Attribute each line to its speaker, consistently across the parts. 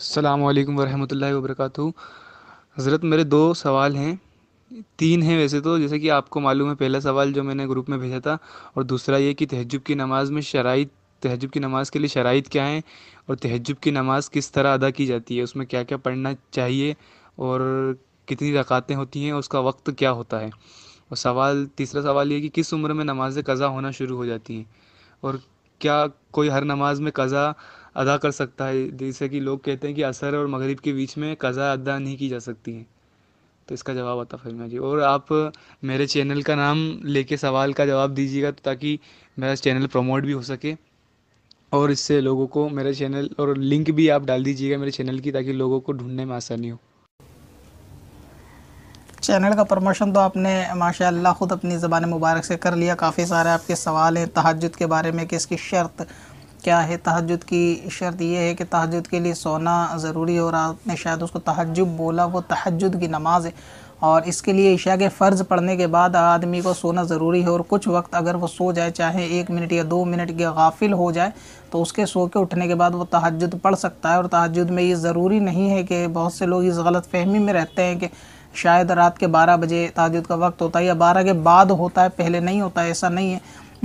Speaker 1: अल्लाम वरहमल वबरक हज़रत, मेरे दो सवाल हैं। तीन हैं वैसे तो जैसे कि आपको मालूम है, पहला सवाल जो मैंने ग्रुप में भेजा था, और दूसरा ये कि तहजब की नमाज़ में शराइ तहजब की नमाज़ के लिए शराइ क्या हैं, और तहजब की नमाज़ किस तरह अदा की जाती है, उसमें क्या क्या पढ़ना चाहिए, और कितनी रकातें होती हैं, उसका वक्त क्या होता है? और सवाल, तीसरा सवाल ये कि किस उम्र में नमाज़ कज़ा होना शुरू हो जाती हैं? और क्या कोई हर नमाज़ में कज़ा अदा कर सकता है? जैसे कि लोग कहते हैं कि असर और मगरिब के बीच में कज़ा अदा नहीं की जा सकती है। तो इसका जवाब आता फरमा जी। और आप मेरे चैनल का नाम लेके सवाल का जवाब दीजिएगा तो ताकि मेरा चैनल प्रमोट भी हो सके। और इससे लोगों को मेरे चैनल और लिंक भी आप डाल दीजिएगा मेरे चैनल की ताकि लोगों को ढूँढने में आसानी हो।
Speaker 2: चैनल का प्रमोशन तो आपने, माशाल्लाह, ख़ुद अपनी ज़बान मुबारक से कर लिया। काफ़ी सारे आपके सवाल हैं तहजद के बारे में कि इसकी शर्त क्या है। तहजद की शर्त ये है कि तहजद के लिए सोना ज़रूरी है और आपने शायद उसको तहजब बोला, वो तहजद की नमाज़ है। और इसके लिए ईशा के फ़र्ज़ पढ़ने के बाद आदमी को सोना ज़रूरी है और कुछ वक्त अगर वो सो जाए, चाहे एक मिनट या दो मिनट के गाफिल हो जाए तो उसके सो के उठने के बाद वो तहजद पढ़ सकता है। और तहजद में ये ज़रूरी नहीं है कि बहुत से लोग इस गलत फहमी में रहते हैं कि शायद रात के 12 बजे तहजद का वक्त होता है या 12 के बाद होता है, पहले नहीं होता है ऐसा नहीं है।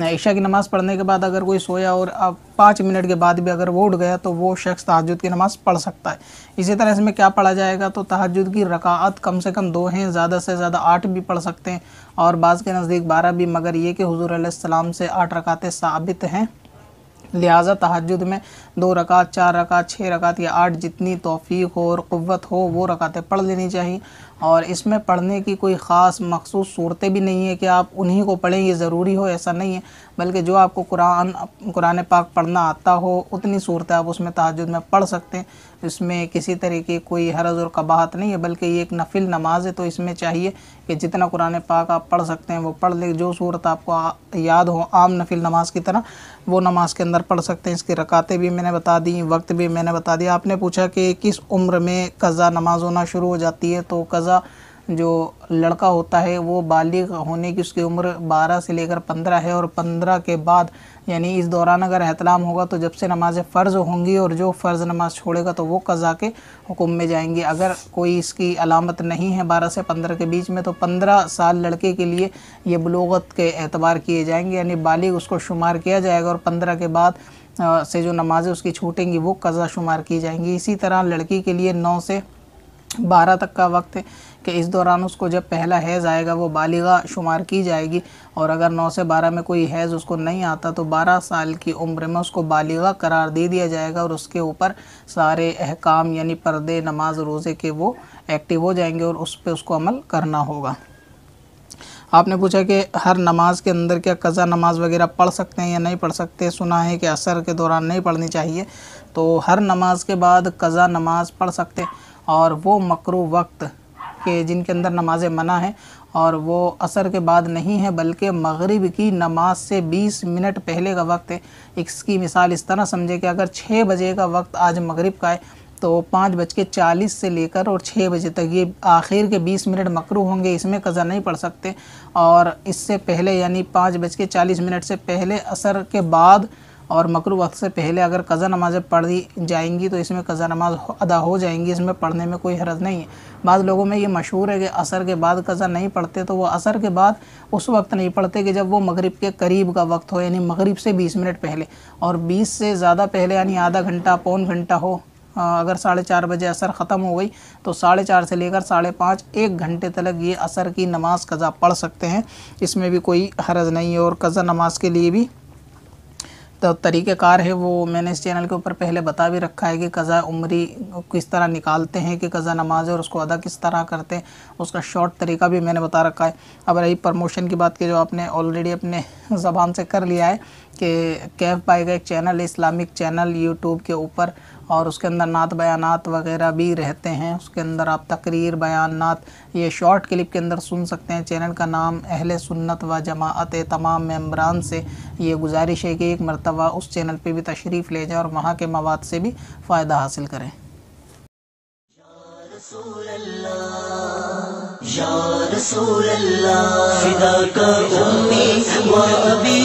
Speaker 2: ईशा की नमाज़ पढ़ने के बाद अगर कोई सोया और अब पाँच मिनट के बाद भी अगर वो उठ गया तो वो शख्स तहजद की नमाज़ पढ़ सकता है। इसी तरह इसमें क्या पढ़ा जाएगा तो तहजद की रकात कम से कम दो हैं, ज़्यादा से ज़्यादा आठ भी पढ़ सकते हैं और बाज़ के नज़दीक बारह भी, मगर ये कि हजूर सलाम से आठ रकातें साबित हैं, लिहाजा तहजद में दो रकात, चार रकात छः रकात या आठ जितनी तोफ़ी हो और क़वत हो, वो रकातें पढ़ लेनी चाहिए। और इसमें पढ़ने की कोई ख़ास मखसूस सूरतें भी नहीं है कि आप उन्हीं को पढ़ें, ये ज़रूरी हो ऐसा नहीं है। बल्कि जो आपको कुरान कुरान पाक पढ़ना आता हो, उतनी सूरतें आप उसमें तहजद में पढ़ सकते हैं। इसमें किसी तरह की कोई हरज और कबाहत नहीं है, बल्कि ये एक नफिल नमाज़ है तो इसमें चाहिए कि जितना कुरान पाक आप पढ़ सकते हैं, वो पढ़ ले। जो सूरत आपको याद हो, आम नफिल नमाज़ की तरह, वो नमाज़ के अंदर पढ़ सकते हैं। इसकी रकातें भी मैंने बता दी, वक्त भी मैंने बता दिया। आपने पूछा कि किस उम्र में कज़ा नमाज़ होना शुरू हो जाती है तो कज़ा जो लड़का होता है, वो बालिग होने की उसकी उम्र 12 से लेकर 15 है और 15 के बाद, यानी इस दौरान अगर एहतलाम होगा तो जब से नमाज़ फ़र्ज़ होंगी और जो फ़र्ज़ नमाज़ छोड़ेगा तो वो कज़ा के हुक्म में जाएँगे। अगर कोई इसकी अलामत नहीं है 12 से 15 के बीच में तो 15 साल लड़के के लिए ये बलोगत के एतबार किए जाएँगे, यानी बालिग उसको शुमार किया जाएगा और पंद्रह के बाद से जो नमाज़ें उसकी छूटेंगी, वो कज़ा शुमार की जाएँगी। इसी तरह लड़की के लिए नौ से बारह तक का वक्त है कि इस दौरान उसको जब पहला हैज़ आएगा, वो बालिगा शुमार की जाएगी और अगर नौ से बारह में कोई हैज़ उसको नहीं आता तो बारह साल की उम्र में उसको बालिगा करार दे दिया जाएगा और उसके ऊपर सारे अहकाम यानी पर्दे, नमाज़, रोज़े के वो एक्टिव हो जाएँगे और उस पर उसको अमल करना होगा। आपने पूछा कि हर नमाज़ के अंदर क्या कज़ा नमाज़ वगैरह पढ़ सकते हैं या नहीं पढ़ सकते? सुना है कि असर के दौरान नहीं पढ़नी चाहिए। तो हर नमाज़ के बाद कज़ा नमाज़ पढ़ सकते और वो मकरू वक्त के जिनके अंदर नमाज़ मना है और वो असर के बाद नहीं है, बल्कि मगरिब की नमाज़ से 20 मिनट पहले का वक्त है। इसकी मिसाल इस तरह समझे कि अगर 6 बजे का वक्त आज मगरिब का है तो पाँच बज के चालीस से लेकर और छः बजे तक ये आखिर के बीस मिनट मकरू होंगे, इसमें कज़ा नहीं पड़ सकते। और इससे पहले, यानी पाँच बज के चालीस मिनट से पहले असर के बाद और मकरू वक्त से पहले अगर कज़ा नमाज़ें पढ़ी जाएँगी तो इसमें कज़ा नमाज़ अदा हो जाएँगी। इसमें पढ़ने में कोई हरज नहीं है। बाद लोगों में ये मशहूर है कि असर के बाद कज़ा नहीं पढ़ते तो वो असर के बाद उस वक्त नहीं पढ़ते कि जब वो मगरिब के करीब का वक्त हो, यानी मगरिब से बीस मिनट पहले। और बीस से ज़्यादा पहले, यानी आधा घंटा, पौन घंटा हो अगर साढ़े चार बजे असर ख़त्म हो गई तो साढ़े चार से लेकर साढ़े पाँच, एक घंटे तक ये असर की नमाज़ कज़ा पढ़ सकते हैं। इसमें भी कोई हरज नहीं है और कज़ा नमाज़ के लिए भी तो तरीक़ेकार है वो। मैंने इस चैनल के ऊपर पहले बता भी रखा है कि कज़ा उम्री किस तरह निकालते हैं, कि कज़ा नमाज़ और उसको अदा किस तरह करते हैं, उसका शॉर्ट तरीका भी मैंने बता रखा है। अब रही प्रमोशन की बात की जो आपने ऑलरेडी अपने ज़बान से कर लिया है कि कैफ बाई का एक चैनल इस्लामिक चैनल यूट्यूब के ऊपर और उसके अंदर नात बयानात वगैरह भी रहते हैं। उसके अंदर आप तकरीर, बयानात, ये शॉर्ट क्लिप के अंदर सुन सकते हैं। चैनल का नाम अहल सुन्नत व जमात तमाम मम्बरान से ये गुजारिश है कि एक मरतबा उस चैनल पर भी तशरीफ़ ले जाए और वहाँ के मवाद से भी फ़ायदा हासिल करें। या अल्लाह फिदा का उम्मी व अबी